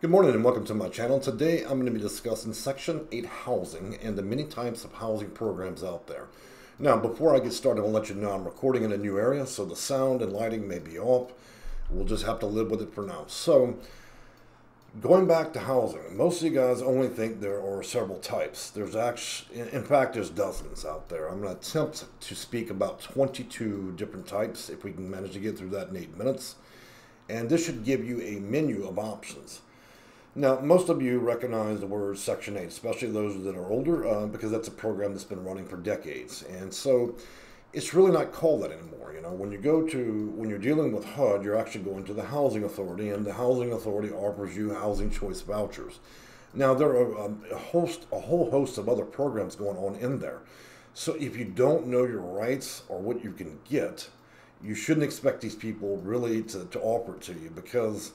Good morning and welcome to my channel. Today I'm going to be discussing Section 8 housing and the many types of housing programs out there. Now before I get started I'll let you know I'm recording in a new area so the sound and lighting may be off. We'll just have to live with it for now. So going back to housing, most of you guys only think there are several types. There's actually, in fact there's dozens out there. I'm going to attempt to speak about 22 different types if we can manage to get through that in 8 minutes. And this should give you a menu of options. Now, most of you recognize the word Section 8, especially those that are older, uh, because that's a program that's been running for decades. And so it's really not called that anymore. You know, when you go to, when you're dealing with HUD, you're actually going to the Housing Authority, and the Housing Authority offers you housing choice vouchers. Now, there are um, a host, a whole host of other programs going on in there. So if you don't know your rights or what you can get, you shouldn't expect these people really to, to offer it to you because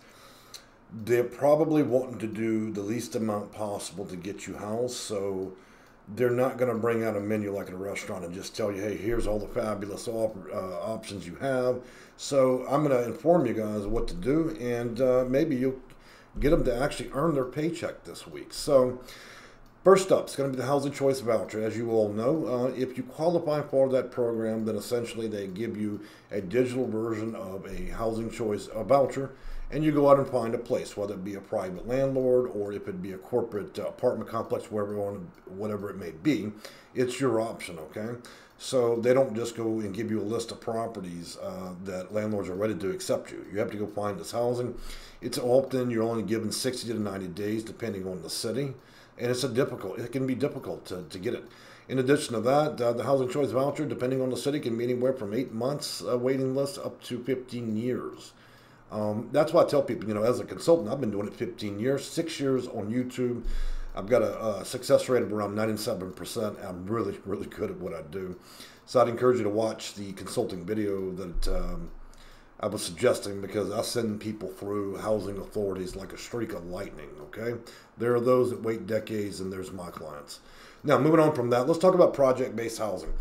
they're probably wanting to do the least amount possible to get you housed. So they're not going to bring out a menu like a restaurant and just tell you, hey, here's all the fabulous op- uh, options you have. So I'm going to inform you guys what to do, and uh, maybe you'll get them to actually earn their paycheck this week. So First up, it's going to be the Housing Choice Voucher. As you all know, uh, if you qualify for that program, then essentially they give you a digital version of a Housing Choice uh, voucher, and you go out and find a place, whether it be a private landlord or if it be a corporate uh, apartment complex, wherever want, whatever it may be. It's your option, okay? So they don't just go and give you a list of properties uh, that landlords are ready to accept you. You have to go find this housing. It's often you're only given 60 to 90 days, depending on the city and it's a difficult. It can be difficult to, to get it. In addition to that, uh, the housing choice voucher, depending on the city, can be anywhere from eight months uh, waiting list up to 15 years. Um, that's why I tell people, you know, as a consultant, I've been doing it 15 years, six years on YouTube. I've got a, a success rate of around 97%. I'm really, really good at what I do. So I'd encourage you to watch the consulting video that um, I was suggesting because I send people through housing authorities like a streak of lightning, okay? There are those that wait decades, and there's my clients. Now, moving on from that, let's talk about project based housing.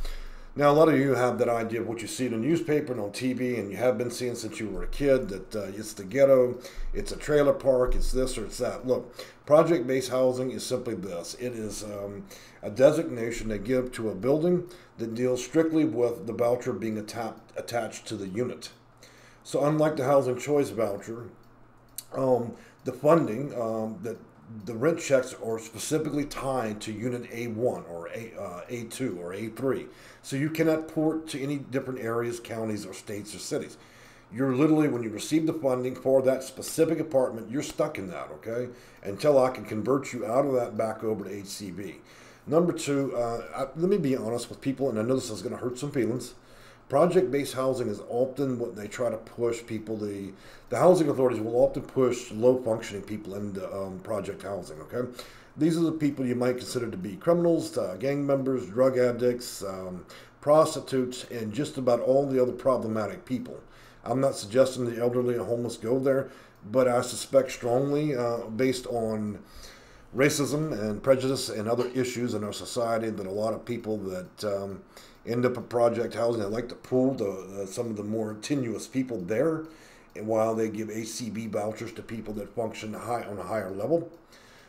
Now, a lot of you have that idea of what you see in the newspaper and on TV, and you have been seeing since you were a kid that uh, it's the ghetto, it's a trailer park, it's this or it's that. Look, project based housing is simply this it is um, a designation they give to a building that deals strictly with the voucher being atta- attached to the unit. So unlike the housing choice voucher, um, the funding um, that the rent checks are specifically tied to unit A1 or A, uh, A2 or A3. So you cannot port to any different areas, counties, or states or cities. You're literally, when you receive the funding for that specific apartment, you're stuck in that, okay? Until I can convert you out of that back over to HCV. Number two, uh, I, let me be honest with people, and I know this is going to hurt some feelings. Project-based housing is often what they try to push people. The the housing authorities will often push low-functioning people into um, project housing. Okay, these are the people you might consider to be criminals, uh, gang members, drug addicts, um, prostitutes, and just about all the other problematic people. I'm not suggesting the elderly and homeless go there, but I suspect strongly, uh, based on racism and prejudice and other issues in our society, that a lot of people that um, end up a project housing. I like to pull the, some of the more tenuous people there, and while they give ACB vouchers to people that function high on a higher level.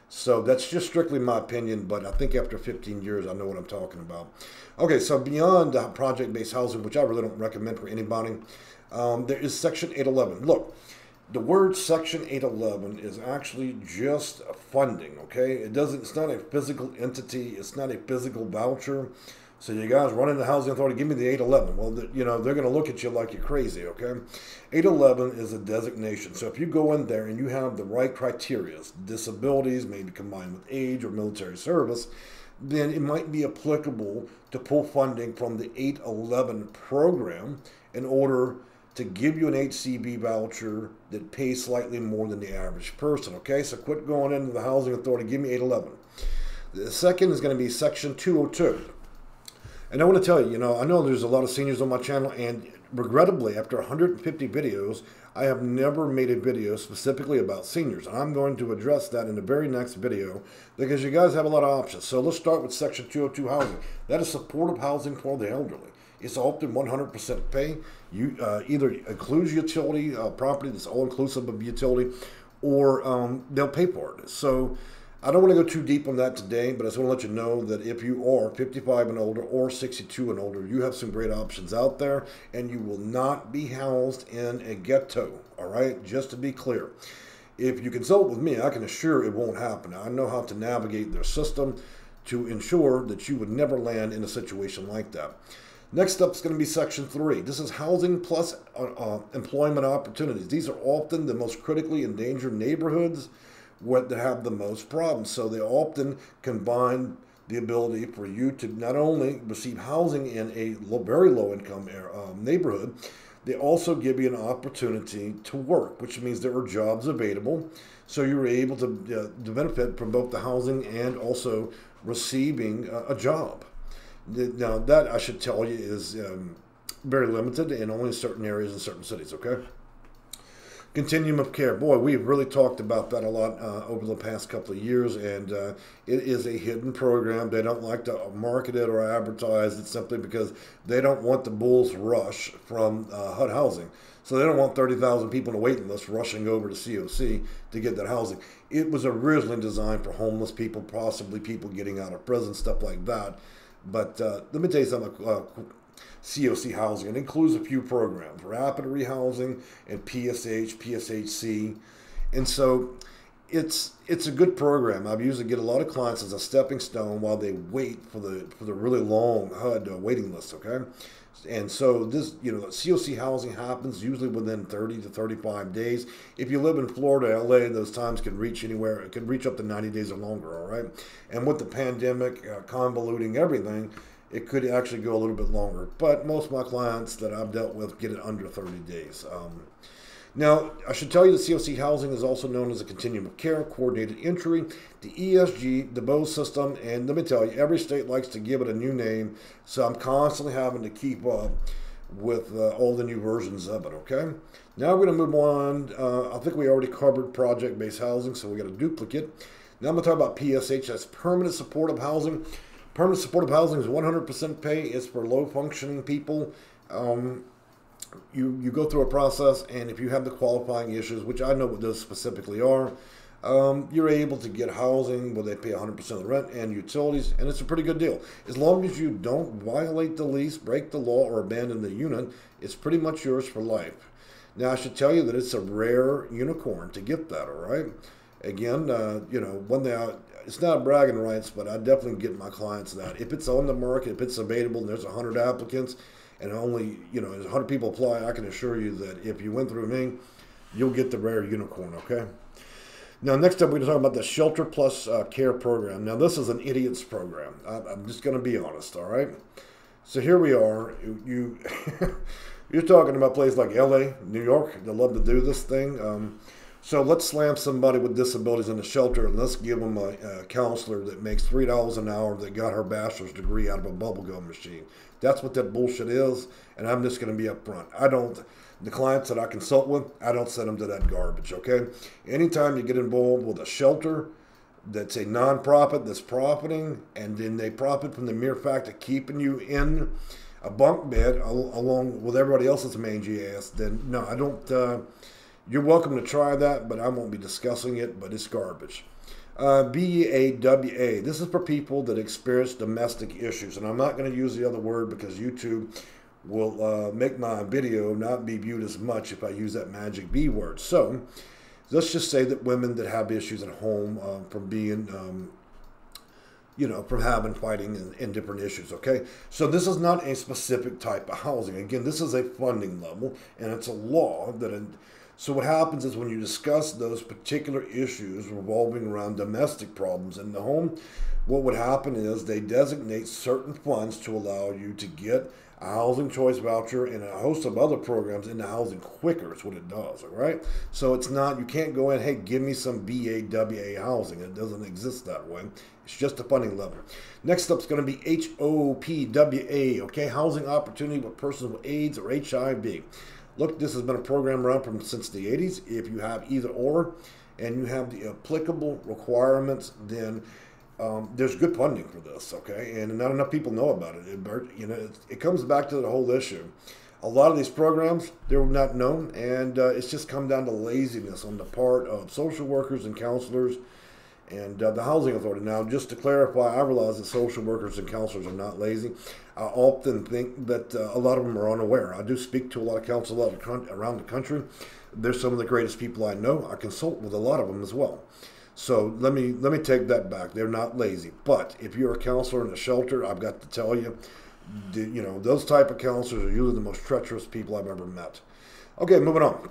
So that's just strictly my opinion, but I think after 15 years, I know what I'm talking about. Okay, so beyond project-based housing, which I really don't recommend for anybody, um, there is Section 811. Look, the word Section 811 is actually just funding. Okay, it doesn't. It's not a physical entity. It's not a physical voucher. So you guys running the housing authority, give me the 811. Well, the, you know, they're going to look at you like you're crazy, okay? 811 is a designation. So if you go in there and you have the right criteria, disabilities, maybe combined with age or military service, then it might be applicable to pull funding from the 811 program in order to give you an HCV voucher that pays slightly more than the average person, okay? So quit going into the housing authority, give me 811. The second is going to be section 202. And I want to tell you, you know, I know there's a lot of seniors on my channel, and regrettably, after 150 videos, I have never made a video specifically about seniors. And I'm going to address that in the very next video because you guys have a lot of options. So let's start with Section 202 housing. That is supportive housing for the elderly. It's often 100% pay. You uh, either includes utility uh, property that's all inclusive of utility, or um, they'll pay for it. So I don't want to go too deep on that today, but I just want to let you know that if you are 55 and older or 62 and older, you have some great options out there, and you will not be housed in a ghetto. All right, just to be clear. If you consult with me, I can assure it won't happen. I know how to navigate their system to ensure that you would never land in a situation like that. Next up is going to be Section 3. This is housing plus uh, uh, employment opportunities. These are often the most critically endangered neighborhoods what to have the most problems. So they often combine the ability for you to not only receive housing in a low, very low income um, neighborhood, they also give you an opportunity to work, which means there are jobs available. So you're able to, uh, to benefit from both the housing and also receiving a, a job. Now, that I should tell you is um, very limited and only in certain areas in certain cities, okay? Continuum of care. Boy, we've really talked about that a lot uh, over the past couple of years, and uh, it is a hidden program. They don't like to market it or advertise it simply because they don't want the bull's rush from uh, HUD housing. So they don't want 30,000 people in a waiting list rushing over to COC to get that housing. It was originally designed for homeless people, possibly people getting out of prison, stuff like that. But uh, let me tell you something uh, COC housing. It includes a few programs, rapid rehousing and PSH, PSHC. And so it's it's a good program. I've usually get a lot of clients as a stepping stone while they wait for the for the really long HUD uh, waiting list, okay? And so this, you know, COC housing happens usually within 30 to 35 days. If you live in Florida, LA, those times can reach anywhere. It can reach up to 90 days or longer. All right. And with the pandemic uh, convoluting everything, it could actually go a little bit longer. But most of my clients that I've dealt with get it under 30 days. Um, now, I should tell you that COC housing is also known as a continuum of care, coordinated entry, the ESG, the BOSE system, and let me tell you, every state likes to give it a new name, so I'm constantly having to keep up with uh, all the new versions of it, okay? Now we're going to move on. Uh, I think we already covered project based housing, so we got a duplicate. Now I'm going to talk about PSH, that's permanent supportive housing. Permanent supportive housing is 100% pay. It's for low functioning people. Um, you you go through a process, and if you have the qualifying issues, which I know what those specifically are, um, you're able to get housing where they pay 100% of the rent and utilities, and it's a pretty good deal. As long as you don't violate the lease, break the law, or abandon the unit, it's pretty much yours for life. Now, I should tell you that it's a rare unicorn to get that, all right? Again, uh, you know, one thing it's not bragging rights, but I definitely get my clients that if it's on the market, if it's available, and there's 100 applicants, and only you know there's 100 people apply, I can assure you that if you went through me, you'll get the rare unicorn. Okay. Now, next up, we're going to talk about the Shelter Plus uh, Care Program. Now, this is an idiot's program. I, am just going to be honest. All right. So here we are. You, you are talking about places like L.A., New York. They love to do this thing. Um, so let's slam somebody with disabilities in a shelter and let's give them a, a counselor that makes three dollars an hour that got her bachelor's degree out of a bubblegum machine. That's what that bullshit is, and I'm just going to be upfront. I don't. The clients that I consult with, I don't send them to that garbage. Okay. Anytime you get involved with a shelter that's a nonprofit that's profiting, and then they profit from the mere fact of keeping you in a bunk bed along with everybody else's mangy ass, then no, I don't. Uh, you're welcome to try that, but I won't be discussing it, but it's garbage. Uh. This is for people that experience domestic issues. And I'm not going to use the other word because YouTube will uh, make my video not be viewed as much if I use that magic B word. So let's just say that women that have issues at home uh, from being, um, you know, from having fighting and, and different issues, okay? So this is not a specific type of housing. Again, this is a funding level and it's a law that. So what happens is when you discuss those particular issues revolving around domestic problems in the home, what would happen is they designate certain funds to allow you to get a housing choice voucher and a host of other programs into housing quicker is what it does all right? So it's not you can't go in hey give me some VAWA housing. It doesn't exist that way. It's just a funding level. Next up is going to be HOPWA okay? Housing opportunity with persons with aids or hiv Look, this has been a program around from since the 80s. If you have either or and you have the applicable requirements, then um, there's good funding for this, okay? And not enough people know about it. it you know, it, it comes back to the whole issue. a lot of these programs they're not known, and uh, it's just come down to laziness on the part of social workers and counselors and uh, the housing authority. Now, just to clarify, I realize that social workers and counselors are not lazy. I often think that uh, a lot of them are unaware. I do speak to a lot of counselors around the country. They're some of the greatest people I know. I consult with a lot of them as well. So let me let me take that back. They're not lazy. But if you're a counselor in a shelter, I've got to tell you, you know those type of counselors are usually the most treacherous people I've ever met. Okay, moving on.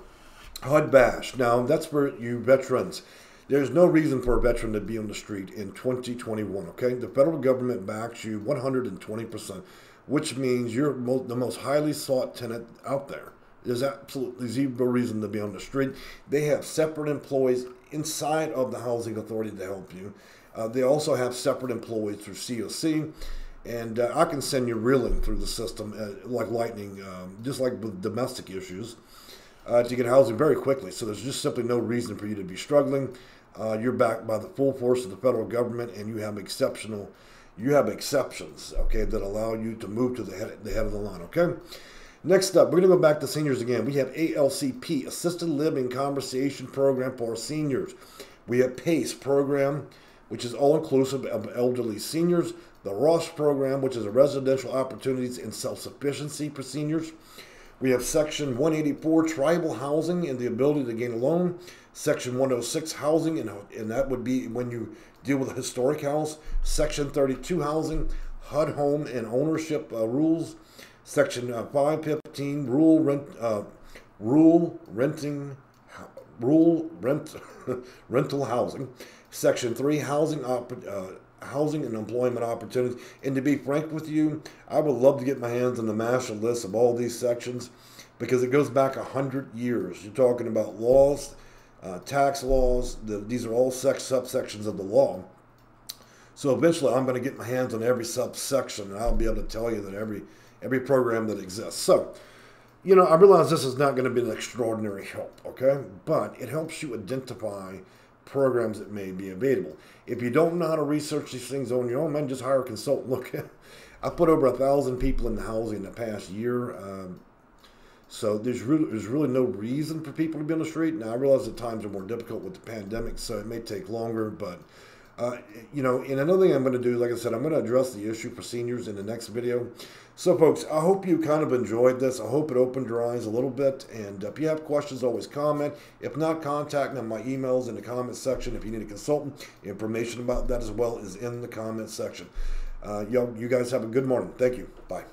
HUD VASH. Now that's for you veterans. There's no reason for a veteran to be on the street in 2021, okay? The federal government backs you 120%, which means you're the most highly sought tenant out there. There's absolutely zero reason to be on the street. They have separate employees inside of the housing authority to help you. Uh, they also have separate employees through COC, and uh, I can send you reeling through the system uh, like lightning, um, just like with domestic issues, uh, to get housing very quickly. So there's just simply no reason for you to be struggling. Uh, you're backed by the full force of the federal government, and you have exceptional, you have exceptions, okay, that allow you to move to the head, the head of the line, okay. Next up, we're going to go back to seniors again. We have ALCP, Assisted Living Conversation Program for Seniors. We have PACE program, which is all inclusive of elderly seniors. The ROSS program, which is a residential opportunities and self sufficiency for seniors. We have Section 184, tribal housing and the ability to gain a loan. Section 106 housing, and, and that would be when you deal with a historic house. Section 32 housing, HUD home and ownership uh, rules. Section uh, 515 rule rent, uh, rural renting, rule rent, rental housing. Section 3 housing uh, housing and employment opportunities. And to be frank with you, I would love to get my hands on the master list of all these sections because it goes back a hundred years. You're talking about laws uh, tax laws. The, these are all sex subsections of the law. So eventually, I'm going to get my hands on every subsection, and I'll be able to tell you that every every program that exists. So, you know, I realize this is not going to be an extraordinary help, okay? But it helps you identify programs that may be available. If you don't know how to research these things on your own, man, just hire a consultant. Look, I put over a thousand people in the housing in the past year. Um, so there's really, there's really no reason for people to be on the street. Now I realize that times are more difficult with the pandemic, so it may take longer. But uh, you know, and another thing I'm going to do, like I said, I'm going to address the issue for seniors in the next video. So, folks, I hope you kind of enjoyed this. I hope it opened your eyes a little bit. And if you have questions, always comment. If not, contact me my emails in the comment section. If you need a consultant, information about that as well is in the comment section. Uh, you, you guys have a good morning. Thank you. Bye.